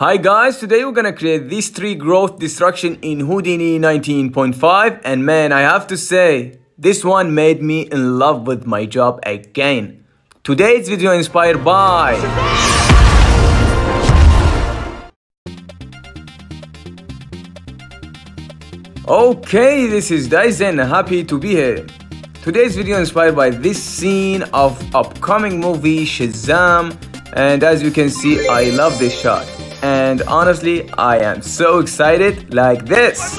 Hi guys, today we're gonna create this tree growth destruction in Houdini 19.5 and man, I have to say, this one made me in love with my job again. Today's video inspired by... Okay, this is Dyson, happy to be here. Today's video inspired by this scene of upcoming movie Shazam and as you can see, I love this shot and honestly, I am so excited like this.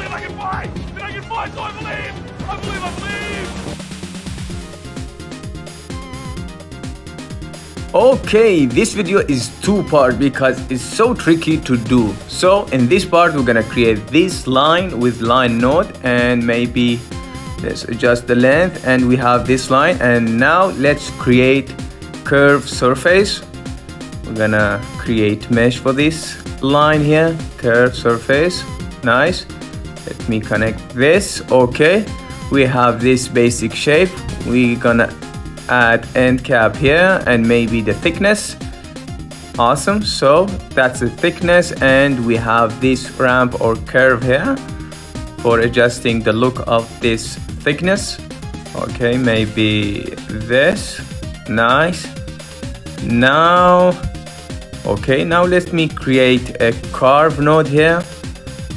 Okay, this video is two part because it's so tricky to do. So in this part, we're gonna create this line with line node and maybe let's adjust the length and we have this line. And now let's create curve surface we're gonna create mesh for this line here curved surface. Nice. Let me connect this. Okay. We have this basic shape. We're gonna add end cap here and maybe the thickness. Awesome. So that's the thickness and we have this ramp or curve here for adjusting the look of this thickness. Okay maybe this. Nice. Now okay now let me create a carve node here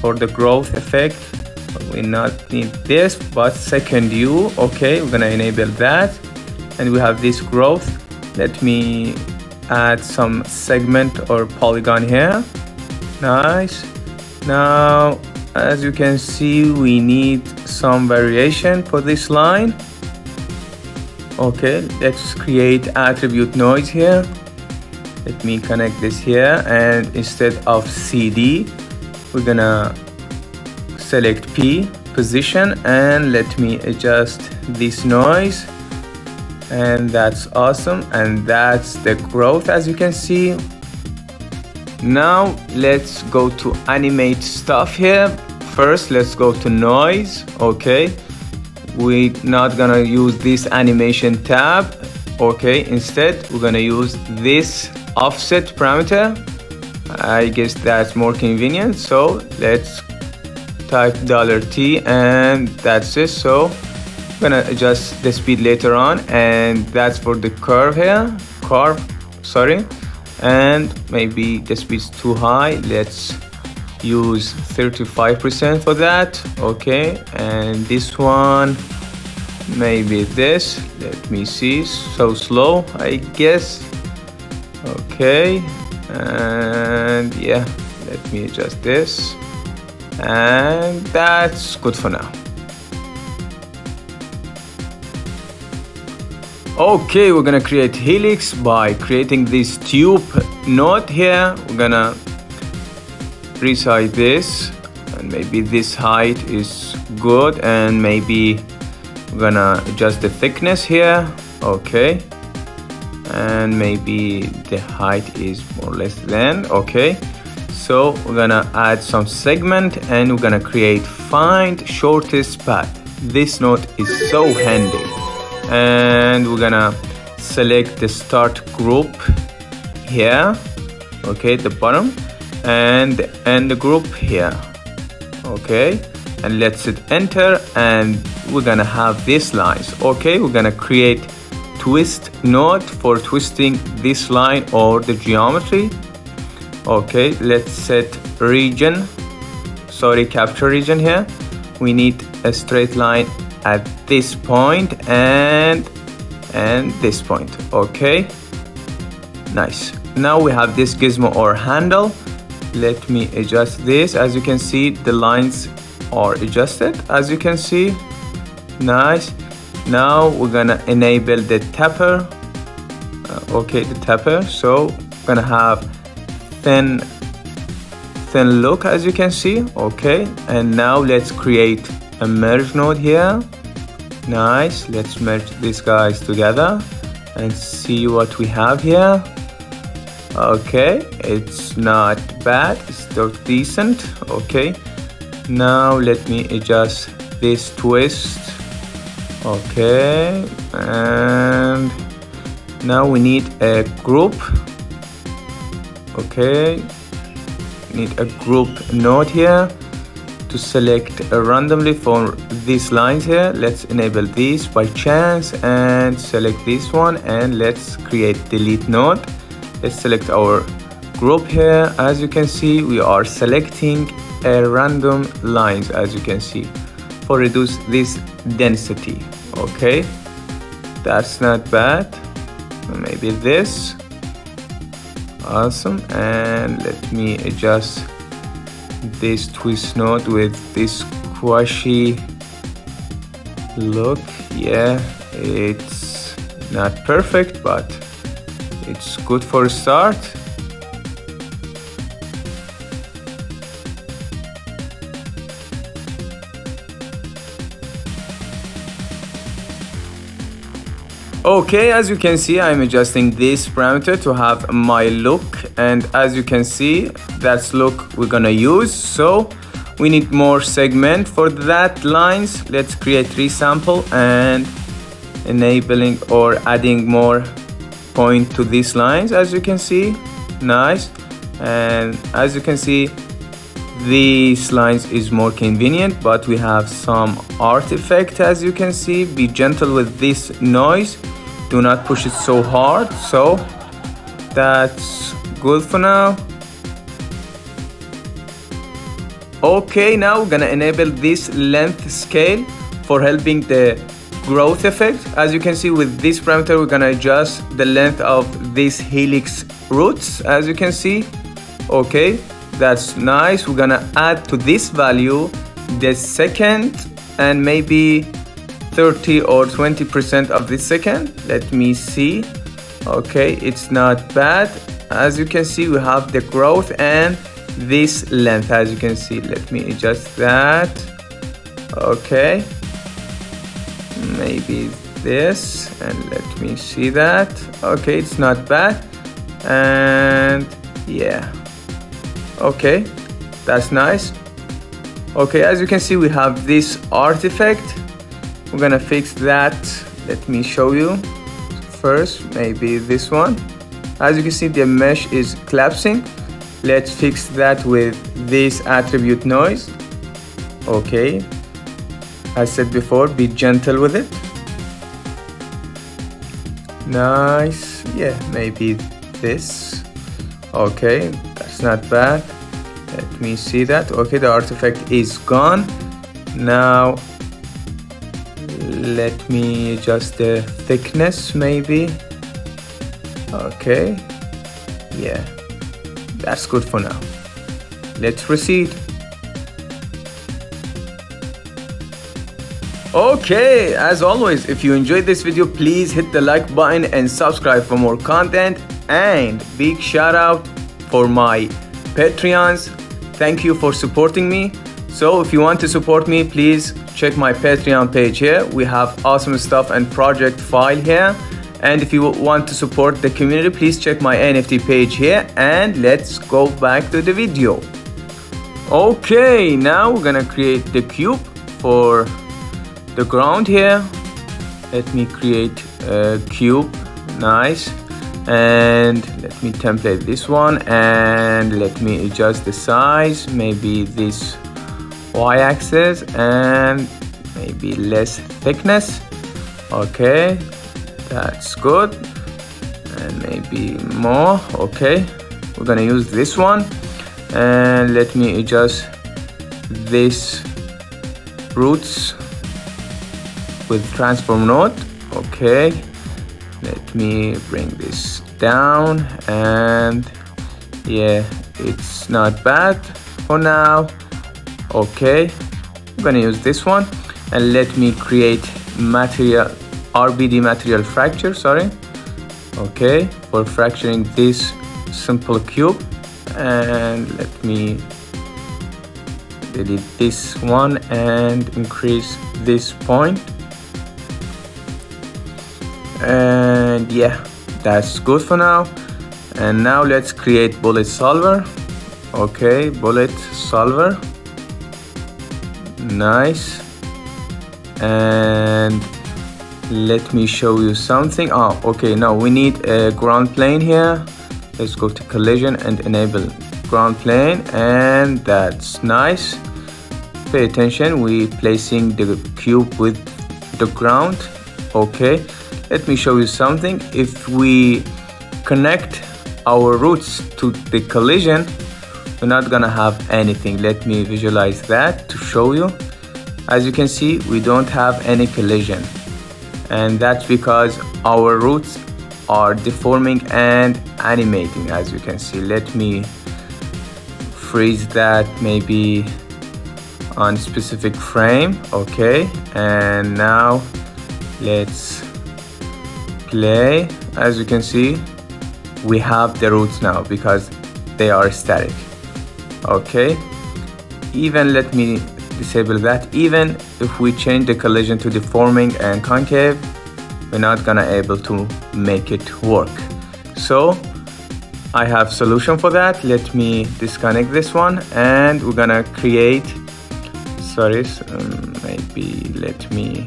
for the growth effect. We not need this but second view okay we're gonna enable that. And we have this growth. Let me add some segment or polygon here. Nice. Now as you can see we need some variation for this line. Okay let's create attribute noise here let me connect this here and instead of CD we're gonna select P position and let me adjust this noise. And that's awesome and that's the growth as you can see. Now let's go to animate stuff here. First let's go to noise okay? We're not gonna use this animation tab okay? Instead we're gonna use this offset parameter. I guess that's more convenient. So let's type dollar $t and that's it. So I'm gonna adjust the speed later on. And that's for the curve here. Curve sorry. And maybe the speed's too high. Let's use 35% for that. Okay. And this one maybe this. Let me see. So slow I guess okay and yeah let me adjust this. And that's good for now. Okay we're gonna create helix by creating this tube node here. We're gonna resize this and maybe this height is good and maybe we're gonna adjust the thickness here. Okay and maybe the height is more or less than okay. So we're gonna add some segment and we're gonna create find shortest path. This node is so handy. And we're gonna select the start group here okay the bottom and end the group here okay. And let's hit enter and we're gonna have these lines okay. We're gonna create twist node for twisting this line or the geometry. Okay let's set region. Sorry capture region here. We need a straight line at this point and and this point. Okay nice. Now we have this gizmo or handle. Let me adjust this. As you can see the lines are adjusted as you can see. Nice now we're gonna enable the tapper. Uh, okay the tapper. So we're gonna have thin thin look as you can see. Okay and now let's create a merge node here. Nice. Let's merge these guys together and see what we have here. Okay it's not bad. It's still decent. Okay. Now let me adjust this twist okay and now we need a group. Okay need a group node here to select randomly for these lines here. Let's enable these by chance and select this one and let's create delete node. Let's select our group here. As you can see we are selecting a random lines as you can see for reduce this density okay that's not bad. Maybe this. Awesome and let me adjust this twist node with this squashy look. Yeah it's not perfect but it's good for a start Okay, as you can see, I'm adjusting this parameter to have my look. And as you can see, that's look we're gonna use. So we need more segment for that lines. Let's create resample and enabling or adding more point to these lines, as you can see. Nice. And as you can see, these lines is more convenient, but we have some artifact, as you can see. Be gentle with this noise. Do not push it so hard. So that's good for now. Okay now we're gonna enable this length scale for helping the growth effect. As you can see with this parameter we're gonna adjust the length of these helix roots as you can see. Okay that's nice we're gonna add to this value the second and maybe 30 or 20% of the second. Let me see. Okay, it's not bad. As you can see, we have the growth and this length as you can see. Let me adjust that. Okay. Maybe this and let me see that. Okay, it's not bad. And yeah. Okay, that's nice. Okay, as you can see, we have this artifact. We're gonna fix that. Let me show you first maybe this one. As you can see the mesh is collapsing. Let's fix that with this attribute noise. Okay as said before be gentle with it. Nice yeah maybe this. Okay not bad. Let me see that. Okay the artifact is gone. Now let me adjust the thickness maybe. Okay. Yeah. That's good for now. Let's proceed. Okay as always if you enjoyed this video please hit the like button and subscribe for more content. And big shout out for my patreons thank you for supporting me so if you want to support me please check my Patreon page here. We have awesome stuff and project file here. And if you want to support the community, please check my NFT page here and let's go back to the video. Okay, now we're gonna create the cube for the ground here. Let me create a cube, nice. And let me template this one and let me adjust the size, maybe this y-axis and maybe less thickness. Okay that's good. And maybe more. Okay we're gonna use this one. And let me adjust this roots with transform node. Okay let me bring this down and yeah it's not bad for now. Okay I'm gonna use this one and let me create material RBD material fracture sorry. Okay for fracturing this simple cube. And let me delete this one and increase this point and yeah that's good for now. And now let's create bullet solver. Okay bullet solver. Nice. And let me show you something. Oh okay now we need a ground plane here. Let's go to collision and enable ground plane and that's nice. Pay attention we placing the cube with the ground. Okay let me show you something. If we connect our roots to the collision we're not gonna have anything. Let me visualize that to show you. As you can see we don't have any collision. And that's because our roots are deforming and animating as you can see. Let me freeze that maybe on specific frame okay? And now let's play as you can see we have the roots now because they are static. Okay? Even let me disable that. Even if we change the collision to deforming and concave we're not gonna able to make it work. So I have solution for that. Let me disconnect this one and we're gonna create sorry um, maybe let me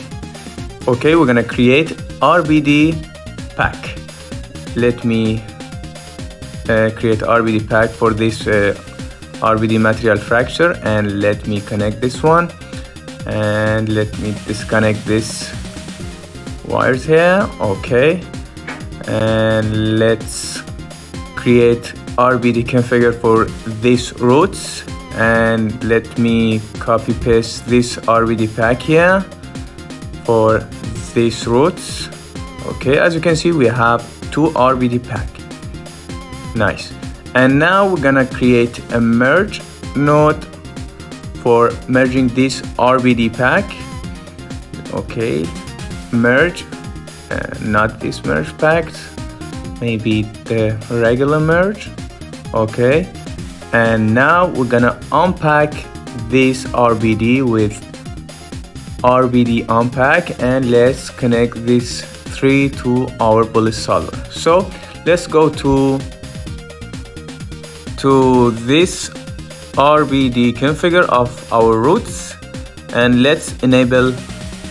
okay we're gonna create RBD pack. Let me uh, create RBD pack for this uh, RBD material fracture and let me connect this one. And let me disconnect this wires here. Okay. And let's create RBD configure for these roots and let me copy paste this RBD pack here for these roots okay as you can see we have two RBD pack nice. And now we're gonna create a merge node for merging this RBD pack. Okay merge uh, not this merge pack maybe the regular merge. Okay and now we're gonna unpack this RBD with RBD unpack and let's connect this three to our bullet solver so let's go to to this RBD configure of our roots and let's enable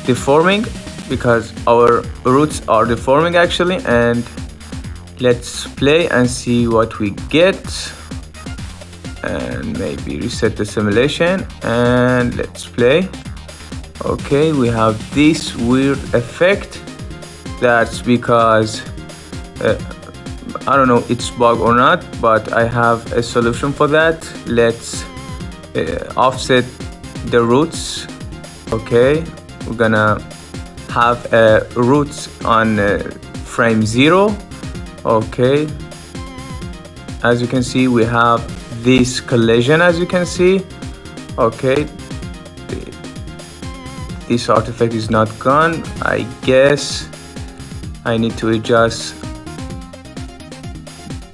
deforming because our roots are deforming actually and let's play and see what we get and maybe reset the simulation and let's play. Okay we have this weird effect that's because uh, I don't know it's bug or not but I have a solution for that. Let's uh, offset the roots okay? We're gonna have uh, roots on uh, frame 0 okay? As you can see we have this collision as you can see okay? This artifact is not gone I guess I need to adjust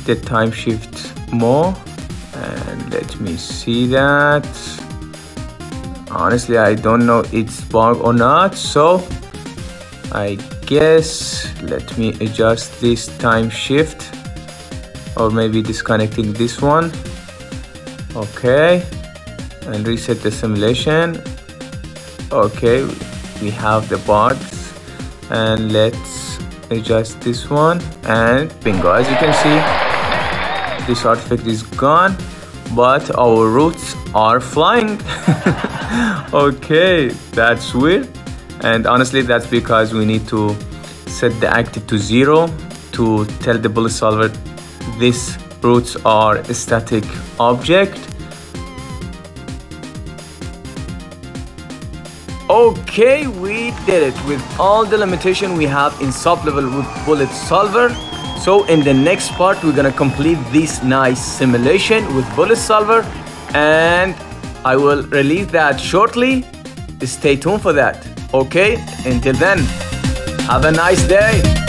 the time shift more and let me see that. Honestly I don't know it's bug or not so I guess let me adjust this time shift or maybe disconnecting this one. Okay and reset the simulation. Okay we have the bugs and let's adjust this one and bingo. As you can see this artifact is gone but our roots are flying. Okay that's weird. And honestly that's because we need to set the active to zero to tell the bullet solver these roots are a static object okay we did it with all the limitation we have in SOP level with bullet solver so in the next part, we're gonna complete this nice simulation with Bullet Solver and I will release that shortly. Stay tuned for that. Okay, until then, have a nice day.